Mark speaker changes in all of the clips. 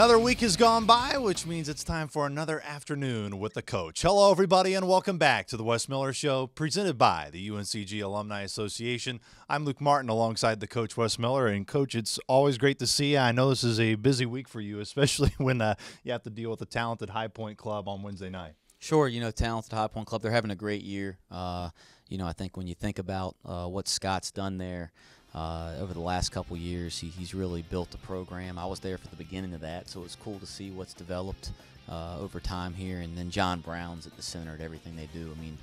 Speaker 1: Another week has gone by, which means it's time for another afternoon with the coach. Hello, everybody, and welcome back to the Wes Miller Show, presented by the UNCG Alumni Association. I'm Luke Martin alongside the coach, Wes Miller. And, coach, it's always great to see you. I know this is a busy week for you, especially when uh, you have to deal with the talented High Point Club on Wednesday night.
Speaker 2: Sure, you know, talented High Point Club, they're having a great year. Uh, you know, I think when you think about uh, what Scott's done there, uh, over the last couple years. He, he's really built the program. I was there for the beginning of that, so it's cool to see what's developed uh, over time here. And then John Brown's at the center of everything they do. I mean,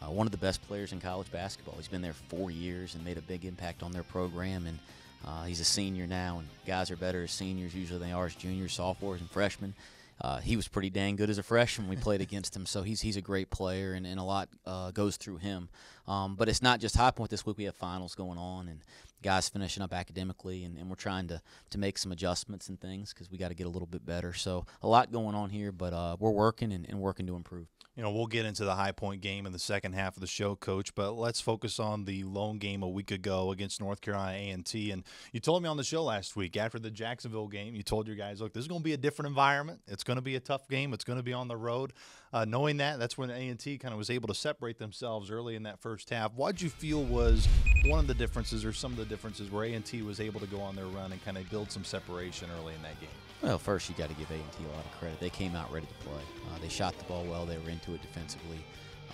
Speaker 2: uh, one of the best players in college basketball. He's been there four years and made a big impact on their program. And uh, he's a senior now, and guys are better as seniors usually than they are as juniors, sophomores, and freshmen. Uh, he was pretty dang good as a freshman. We played against him, so he's he's a great player, and, and a lot uh, goes through him. Um, but it's not just High Point this week. We have finals going on, and guys finishing up academically, and, and we're trying to to make some adjustments and things because we got to get a little bit better. So a lot going on here, but uh, we're working and, and working to improve
Speaker 1: you know, we'll get into the high point game in the second half of the show, Coach. But let's focus on the lone game a week ago against North Carolina A and T. And you told me on the show last week after the Jacksonville game, you told your guys, look, this is going to be a different environment. It's going to be a tough game. It's going to be on the road. Uh, knowing that, that's when A and T kind of was able to separate themselves early in that first half. What did you feel was one of the differences, or some of the differences, where A and T was able to go on their run and kind of build some separation early in that game?
Speaker 2: Well, first you got to give A&T a lot of credit. They came out ready to play. Uh, they shot the ball well. They were into it defensively.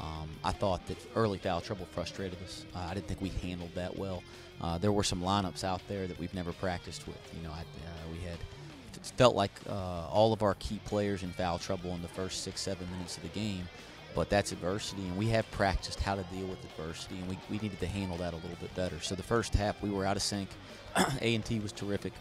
Speaker 2: Um, I thought that early foul trouble frustrated us. Uh, I didn't think we handled that well. Uh, there were some lineups out there that we've never practiced with. You know, I, uh, we had felt like uh, all of our key players in foul trouble in the first six, seven minutes of the game. But that's adversity, and we have practiced how to deal with adversity, and we, we needed to handle that a little bit better. So the first half, we were out of sync. A and T was terrific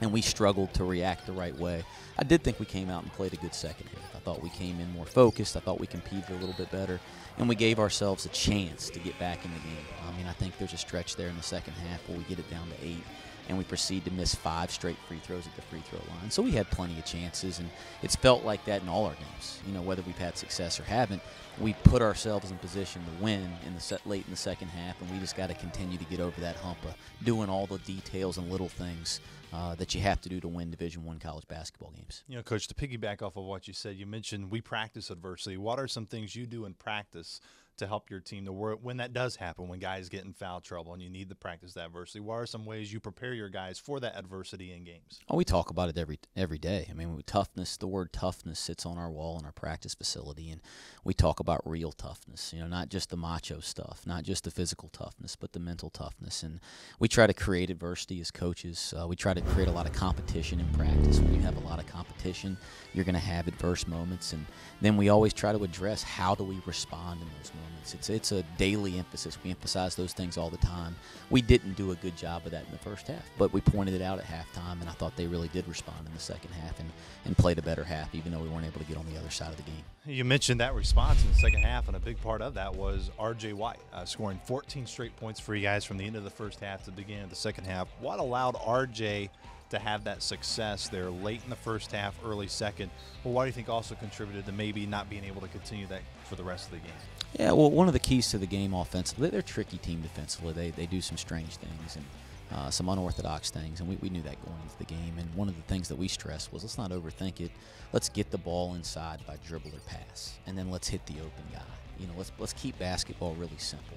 Speaker 2: and we struggled to react the right way. I did think we came out and played a good second half. I thought we came in more focused. I thought we competed a little bit better, and we gave ourselves a chance to get back in the game. I mean, I think there's a stretch there in the second half where we get it down to eight, and we proceed to miss five straight free throws at the free throw line. So we had plenty of chances, and it's felt like that in all our games. You know, whether we've had success or haven't, we put ourselves in position to win in the set late in the second half, and we just got to continue to get over that hump of doing all the details and little things uh, that you have to do to win Division One college basketball games.
Speaker 1: You know, Coach, to piggyback off of what you said, you mentioned we practice adversity. What are some things you do in practice to help your team to work when that does happen, when guys get in foul trouble and you need to practice that adversity? What are some ways you prepare your guys for that adversity in games?
Speaker 2: Oh, we talk about it every every day. I mean, toughness. The word toughness sits on our wall in our practice facility, and we talk about real toughness. You know, not just the macho stuff, not just the physical toughness, but the mental toughness. And we try to create adversity as coaches. Uh, we try to create a lot of competition in practice. When you have a lot of competition, you're going to have adverse moments, and then we always try to address how do we respond in those moments It's it's a daily emphasis. We emphasize those things all the time. We didn't do a good job of that in the first half, but we pointed it out at halftime, and I thought they really did respond in the second half and, and played a better half, even though we weren't able to get on the other side of the game.
Speaker 1: You mentioned that response in the second half, and a big part of that was R.J. White uh, scoring 14 straight points for you guys from the end of the first half to the beginning of the second half. What allowed R.J to have that success there late in the first half, early second. Well, why do you think also contributed to maybe not being able to continue that for the rest of the game?
Speaker 2: Yeah, well, one of the keys to the game offensively, they're a tricky team defensively. They, they do some strange things and uh, some unorthodox things, and we, we knew that going into the game. And one of the things that we stressed was let's not overthink it. Let's get the ball inside by dribble or pass, and then let's hit the open guy. You know, let's let's keep basketball really simple.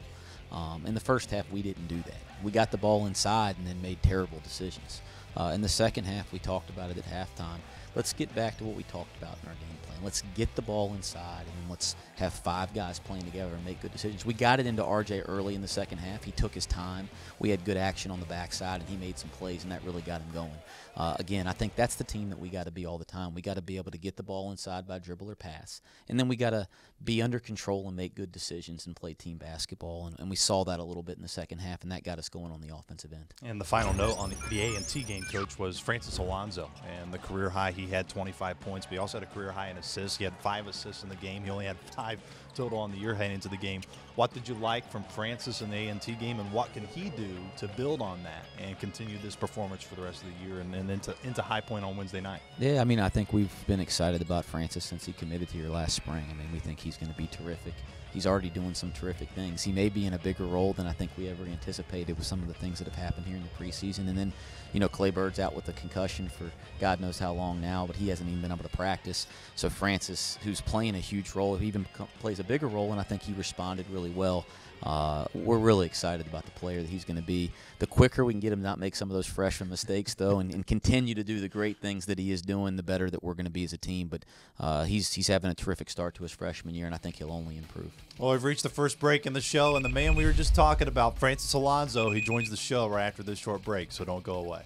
Speaker 2: Um, in the first half, we didn't do that. We got the ball inside and then made terrible decisions. Uh, in the second half, we talked about it at halftime. Let's get back to what we talked about in our game plan. Let's get the ball inside and let's have five guys playing together and make good decisions. We got it into RJ early in the second half. He took his time. We had good action on the backside, and he made some plays, and that really got him going. Uh, again, I think that's the team that we got to be all the time. We got to be able to get the ball inside by dribble or pass, and then we got to be under control and make good decisions and play team basketball. And, and, we saw that a little bit in the second half, and that got us going on the offensive end.
Speaker 1: And the final note on the A and T game, coach, was Francis Alonso, and the career high. He had 25 points, but he also had a career high in assists. He had five assists in the game. He only had five total on the year heading into the game. What did you like from Francis in the A&T game, and what can he do to build on that and continue this performance for the rest of the year and, and into, into High Point on Wednesday night?
Speaker 2: Yeah, I mean, I think we've been excited about Francis since he committed to here last spring. I mean, we think he's going to be terrific he's already doing some terrific things. He may be in a bigger role than I think we ever anticipated with some of the things that have happened here in the preseason. And then, you know, Clay Bird's out with a concussion for God knows how long now, but he hasn't even been able to practice. So Francis, who's playing a huge role, he even plays a bigger role, and I think he responded really well uh, we're really excited about the player that he's going to be. The quicker we can get him not make some of those freshman mistakes, though, and, and, continue to do the great things that he is doing, the better that we're going to be as a team. But uh, he's he's having a terrific start to his freshman year, and I think he'll only improve.
Speaker 1: Well, we've reached the first break in the show, and the man we were just talking about, Francis Alonso, he joins the show right after this short break, so don't go away.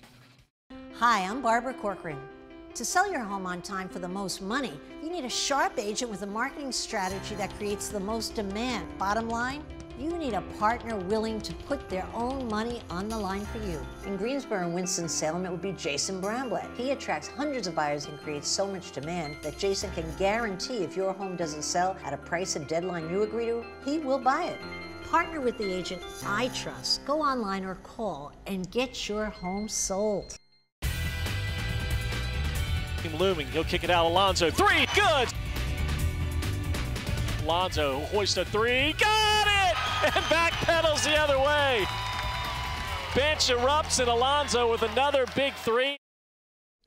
Speaker 3: Hi, I'm Barbara Corcoran. To sell your home on time for the most money, you need a sharp agent with a marketing strategy that creates the most demand. Bottom line, you need a partner willing to put their own money on the line for you. In Greensboro and Winston-Salem, it would be Jason Bramblett. He attracts hundreds of buyers and creates so much demand that Jason can guarantee if your home doesn't sell at a price and deadline you agree to, he will buy it. Partner with the agent I trust. Go online or call and get your home sold.
Speaker 4: Looming, he'll kick it out. Alonso, three, good. Alonso hoist a three, got it! And back pedals the other way. Bench erupts and Alonso with another big three.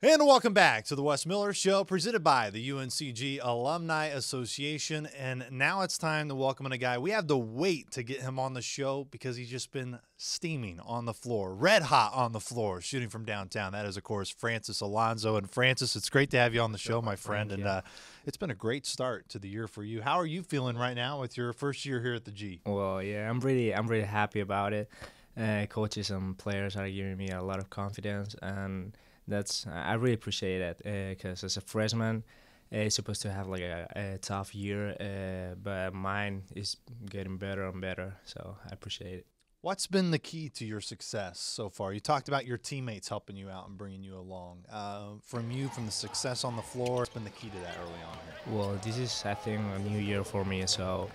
Speaker 1: And welcome back to the Wes Miller Show, presented by the UNCG Alumni Association. And now it's time to welcome in a guy. We have to wait to get him on the show because he's just been steaming on the floor, red hot on the floor, shooting from downtown. That is, of course, Francis Alonso. And Francis, it's great to have you on the show, my friend. And uh, it's been a great start to the year for you. How are you feeling right now with your first year here at the G?
Speaker 5: Well, yeah, I'm really, I'm really happy about it. Uh, coaches and players are giving me a lot of confidence and that's I really appreciate it because uh, as a freshman, uh, it's supposed to have like a, a tough year, uh, but mine is getting better and better. So I appreciate it.
Speaker 1: What's been the key to your success so far? You talked about your teammates helping you out and bringing you along. Uh, from you, from the success on the floor, what's been the key to that early on here?
Speaker 5: Well, this is, I think, a new year for me. So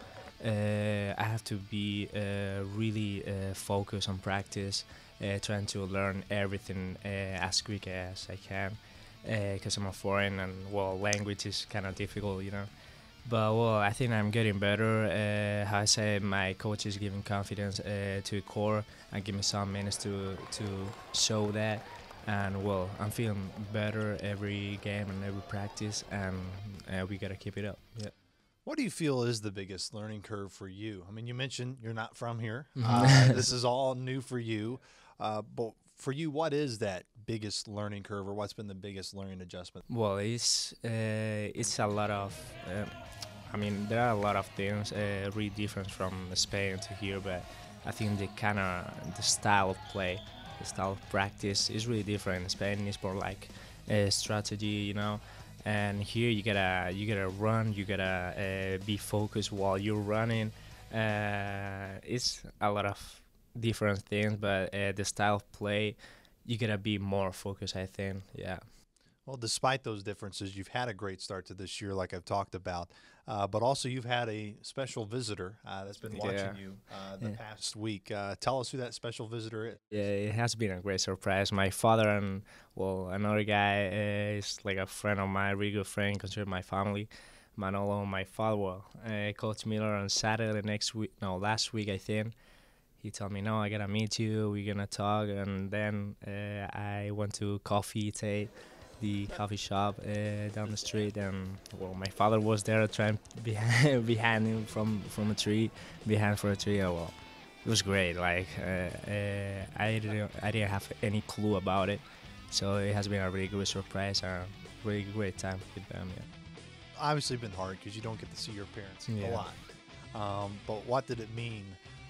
Speaker 5: uh, I have to be uh, really uh, focused on practice uh, trying to learn everything uh, as quick as I can because uh, I'm a foreign and well language is kind of difficult you know but well I think I'm getting better uh, how I say my coach is giving confidence uh, to core and give me some minutes to to show that and well I'm feeling better every game and every practice and uh, we gotta keep it up yeah
Speaker 1: what do you feel is the biggest learning curve for you? I mean, you mentioned you're not from here. Uh, this is all new for you. Uh, but for you, what is that biggest learning curve, or what's been the biggest learning adjustment?
Speaker 5: Well, it's uh, it's a lot of. Uh, I mean, there are a lot of things uh, really different from Spain to here, but I think the kind of the style of play, the style of practice is really different. Spain, is more like a strategy, you know. And here you gotta you gotta run, you gotta uh, be focused while you're running. Uh, it's a lot of different things, but uh, the style of play, you gotta be more focused. I think, yeah.
Speaker 1: Well, despite those differences, you've had a great start to this year, like I've talked about. Uh, but also, you've had a special visitor uh, that's been watching yeah. you uh, the yeah. past week. Uh, tell us who that special visitor is.
Speaker 5: Yeah, it has been a great surprise. My father and well, another guy uh, is like a friend of mine, really good friend, considered my family. Manolo, my father, well, uh, Coach Miller on Saturday next week, no, last week I think he told me, "No, I gotta meet you. We're gonna talk." And then uh, I went to Coffee Tate, the coffee shop uh, down the street, and well, my father was there trying behind, behind him from from a tree, behind for a tree. Oh, well, it was great. Like uh, uh, I didn't I didn't have any clue about it, so it has been a really good surprise and really great time with them. Yeah.
Speaker 1: Obviously, been hard because you don't get to see your parents yeah. a lot. Um, but what did it mean?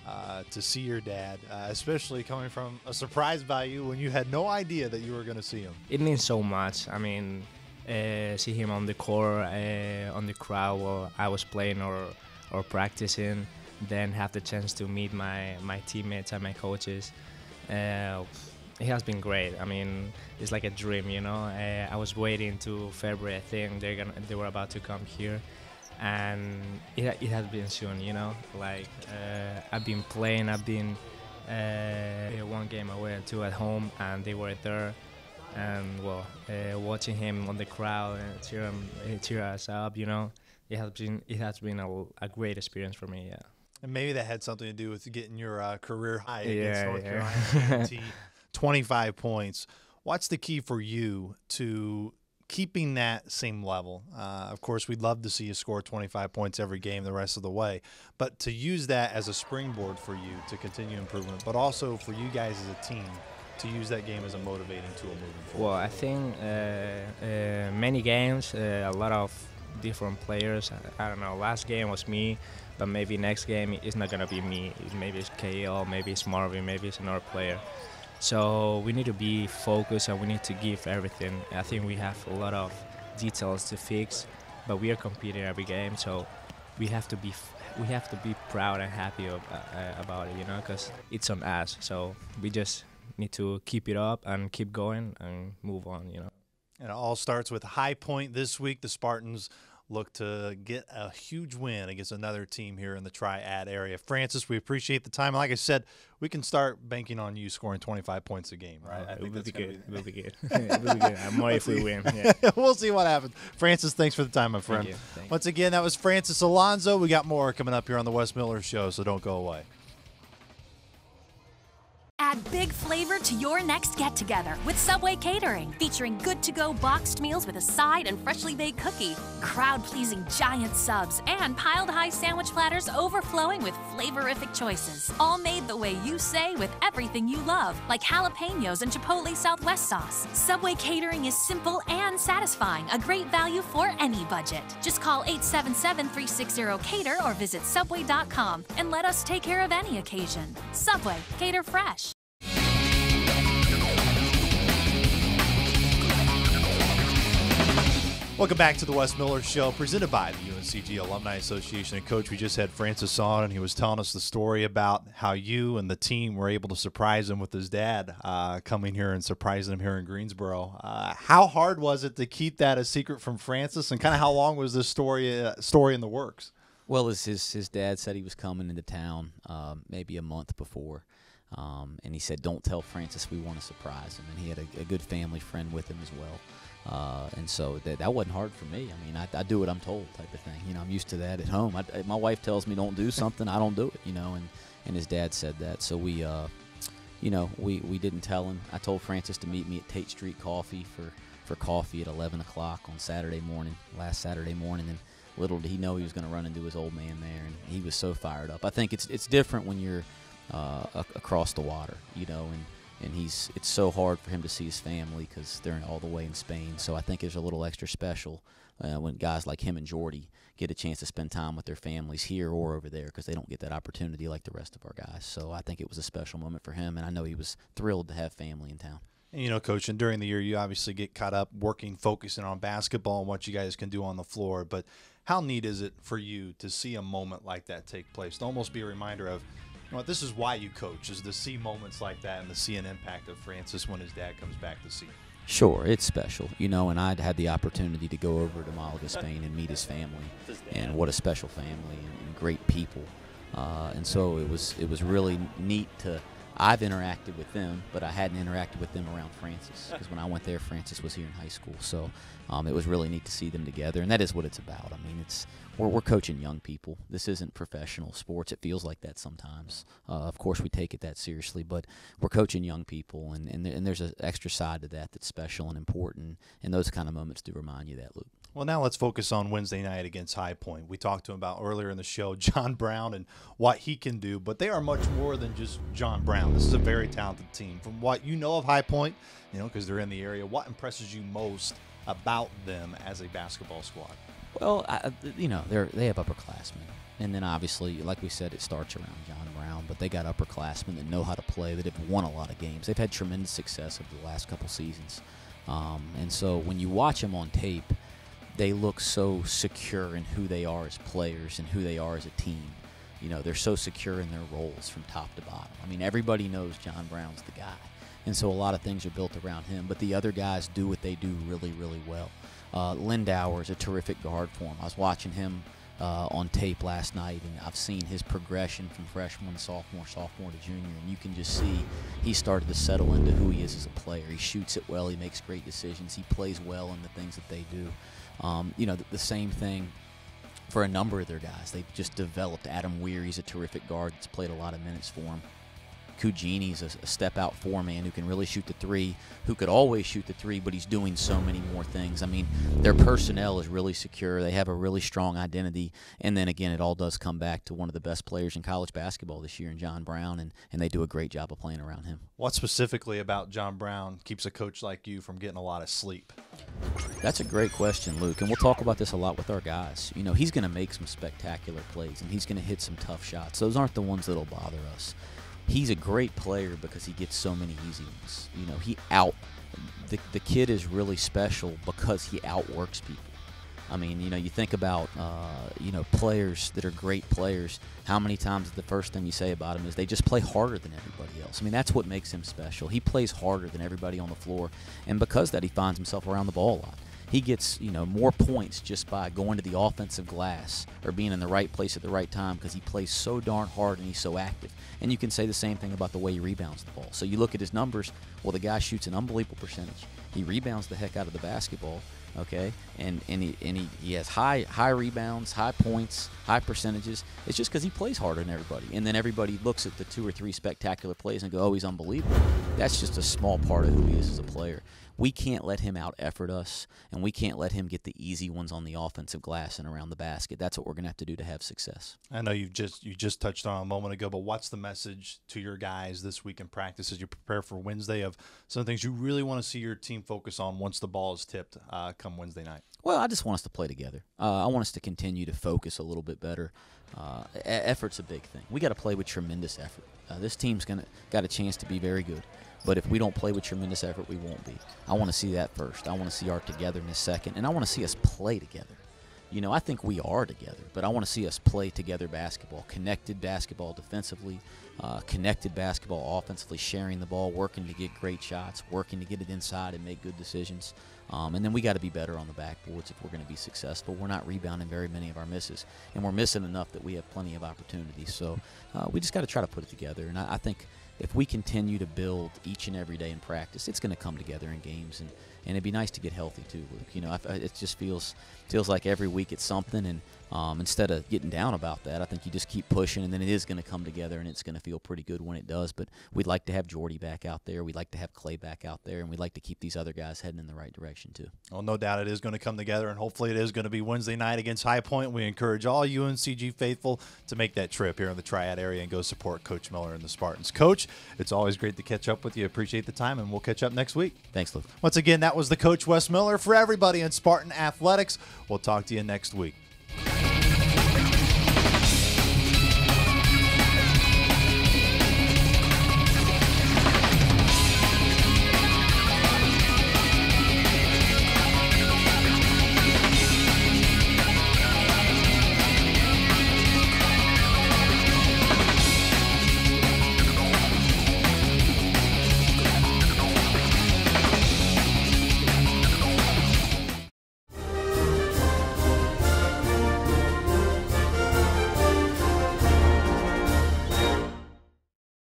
Speaker 1: Uh, to see your dad, uh, especially coming from a surprise by you when you had no idea that you were going to see him?
Speaker 5: It means so much. I mean, uh, see him on the court, uh, on the crowd while I was playing or or practicing, then have the chance to meet my my teammates and my coaches. Uh, it has been great. I mean, it's like a dream, you know. I was waiting to February. I think they're gonna they were about to come here and it, it has been soon. You know, like uh, I've been playing, I've been uh, one game away and two at home, and they were there. And well, uh, watching him on the crowd and cheer him, cheer us up, you know, it has been it has been a, a great experience for me. Yeah.
Speaker 1: And maybe that had something to do with getting your uh, career high
Speaker 5: Yeah,
Speaker 1: against North
Speaker 5: yeah.
Speaker 1: Carolina. 25 points. What's the key for you to keeping that same level? Uh, of course, we'd love to see you score 25 points every game the rest of the way, but to use that as a springboard for you to continue improvement, but also for you guys as a team to use that game as a motivating tool moving forward.
Speaker 5: Well, I think uh, uh, many games, uh, a lot of different players. I, I don't know. Last game was me, but maybe next game it's not gonna be me. Maybe it's Kayel, maybe it's Marvin, maybe it's another player. So we need to be focused and we need to give everything. I think we have a lot of details to fix, but we are competing every game, so we have to be we have to be proud and happy ab- uh, about it, you know, because it's on us. So we just need to keep it up and keep going and move on, you know.
Speaker 1: And it all starts with High Point this week. The Spartans look to get a huge win against another team here in the Triad area. Francis, we appreciate the time. Like I said, we can start banking on you scoring 25 points a game, right? Uh, I
Speaker 5: it
Speaker 1: think
Speaker 5: will be
Speaker 1: that's gonna
Speaker 5: good. It will be good. it will be good. I'm more if we win. Yeah.
Speaker 1: we'll see what happens. Francis, thanks for the time, my friend.
Speaker 5: you. Thank.
Speaker 1: Once again, that was Francis Alonso. We got more coming up here on the Wes Miller Show, so don't go away.
Speaker 6: Add big flavor to your next get together with Subway Catering, featuring good to go boxed meals with a side and freshly baked cookie, crowd pleasing giant subs, and piled high sandwich platters overflowing with flavorific choices. All made the way you say with everything you love, like jalapenos and Chipotle Southwest sauce. Subway Catering is simple and satisfying, a great value for any budget. Just call 877 360 Cater or visit Subway.com and let us take care of any occasion. Subway, cater fresh.
Speaker 1: Welcome back to the Wes Miller Show, presented by the UNCG Alumni Association. And Coach, we just had Francis on, and he was telling us the story about how you and the team were able to surprise him with his dad uh, coming here and surprising him here in Greensboro. Uh, how hard was it to keep that a secret from Francis, and kind of how long was this story uh, story in the works?
Speaker 2: Well, his his dad said he was coming into town um, maybe a month before, um, and he said, "Don't tell Francis we want to surprise him." And he had a, a good family friend with him as well, uh, and so that that wasn't hard for me. I mean, I, I do what I'm told, type of thing. You know, I'm used to that at home. I, my wife tells me don't do something, I don't do it. You know, and and his dad said that, so we. Uh, you know, we, we didn't tell him. I told Francis to meet me at Tate Street Coffee for, for coffee at 11 o'clock on Saturday morning, last Saturday morning, and little did he know he was going to run into his old man there, and he was so fired up. I think it's it's different when you're uh, across the water, you know, and and he's it's so hard for him to see his family because they're all the way in Spain. So I think it's a little extra special uh, when guys like him and Jordy get a chance to spend time with their families here or over there because they don't get that opportunity like the rest of our guys. So I think it was a special moment for him, and I know he was thrilled to have family in town.
Speaker 1: You know, coach, and during the year, you obviously get caught up working, focusing on basketball and what you guys can do on the floor. But how neat is it for you to see a moment like that take place? To almost be a reminder of, this is why you coach, is to see moments like that and to see an impact of Francis when his dad comes back to see. him.
Speaker 2: Sure, it's special, you know, and I'd had the opportunity to go over to Malaga, Spain, and meet his family, and what a special family and, and great people, uh, and so it was it was really neat to. I've interacted with them, but I hadn't interacted with them around Francis because when I went there, Francis was here in high school, so um, it was really neat to see them together, and that is what it's about. I mean, it's we're, we're coaching young people. This isn't professional sports. It feels like that sometimes. Uh, of course, we take it that seriously, but we're coaching young people, and and, and there's an extra side to that that's special and important, and those kind of moments do remind you that, Luke.
Speaker 1: Well, now let's focus on Wednesday night against High Point. We talked to him about earlier in the show, John Brown and what he can do, but they are much more than just John Brown. This is a very talented team. From what you know of High Point, you know, because they're in the area, what impresses you most about them as a basketball squad?
Speaker 2: Well, I, you know, they're they have upperclassmen, and then obviously, like we said, it starts around John Brown. But they got upperclassmen that know how to play, that have won a lot of games. They've had tremendous success over the last couple seasons, um, and so when you watch them on tape, they look so secure in who they are as players and who they are as a team. You know, they're so secure in their roles from top to bottom. I mean, everybody knows John Brown's the guy. And so a lot of things are built around him, but the other guys do what they do really, really well. Uh, Lindauer is a terrific guard for him. I was watching him uh, on tape last night, and I've seen his progression from freshman, sophomore, sophomore to junior, and you can just see he started to settle into who he is as a player. He shoots it well, he makes great decisions, he plays well in the things that they do. Um, you know, the, the, same thing for a number of their guys. They've just developed. Adam Weary's a terrific guard that's played a lot of minutes for him. Cugini's a, a step out four man who can really shoot the three, who could always shoot the three, but he's doing so many more things. I mean, their personnel is really secure. They have a really strong identity. And then again, it all does come back to one of the best players in college basketball this year in John Brown, and, and they do a great job of playing around him.
Speaker 1: What specifically about John Brown keeps a coach like you from getting a lot of sleep?
Speaker 2: That's a great question, Luke. And we'll talk about this a lot with our guys. You know, he's going to make some spectacular plays and he's going to hit some tough shots. Those aren't the ones that'll bother us he's a great player because he gets so many easy ones. You know, he out the, the kid is really special because he outworks people. I mean, you know, you think about uh, you know players that are great players. How many times the first thing you say about them is they just play harder than everybody else? I mean, that's what makes him special. He plays harder than everybody on the floor, and because that, he finds himself around the ball a lot he gets you know more points just by going to the offensive glass or being in the right place at the right time because he plays so darn hard and he's so active. And you can say the same thing about the way he rebounds the ball. So you look at his numbers. Well, the guy shoots an unbelievable percentage. He rebounds the heck out of the basketball. Okay, and and he and he, he has high high rebounds, high points, high percentages. It's just because he plays harder than everybody, and then everybody looks at the two or three spectacular plays and go, "Oh, he's unbelievable." That's just a small part of who he is as a player we can't let him out effort us, and we can't let him get the easy ones on the offensive glass and around the basket. That's what we're going to have to do to have success.
Speaker 1: I know you've just you just touched on a moment ago, but what's the message to your guys this week in practice as you prepare for Wednesday of some things you really want to see your team focus on once the ball is tipped uh, come Wednesday night?
Speaker 2: Well, I just want us to play together. Uh, I want us to continue to focus a little bit better. Uh, effort's a big thing. We got to play with tremendous effort. Uh, this team's gonna got a chance to be very good. But if we don't play with tremendous effort, we won't be. I want to see that first. I want to see our togetherness second, and I want to see us play together. You know, I think we are together, but I want to see us play together basketball, connected basketball defensively, uh, connected basketball offensively, sharing the ball, working to get great shots, working to get it inside and make good decisions. Um, and then we got to be better on the backboards if we're going to be successful. We're not rebounding very many of our misses, and we're missing enough that we have plenty of opportunities. So uh, we just got to try to put it together. And I, I think if we continue to build each and every day in practice, it's going to come together in games, and, and it'd be nice to get healthy too, Luke. You know, I, it just feels feels like every week it's something, and um, instead of getting down about that, I think you just keep pushing, and then it is going to come together, and it's going to feel pretty good when it does. But we'd like to have Jordy back out there. We'd like to have Clay back out there, and we'd like to keep these other guys heading in the right direction too.
Speaker 1: Well, no doubt it is going to come together, and hopefully it is going to be Wednesday night against High Point. We encourage all UNCG faithful to make that trip here in the Triad area and go support Coach Miller and the Spartans. Coach, it's always great to catch up with you. Appreciate the time, and we'll catch up next week.
Speaker 2: Thanks, Luke.
Speaker 1: Once again, that was the Coach Wes Miller for everybody in Spartan Athletics. We'll talk to you next week.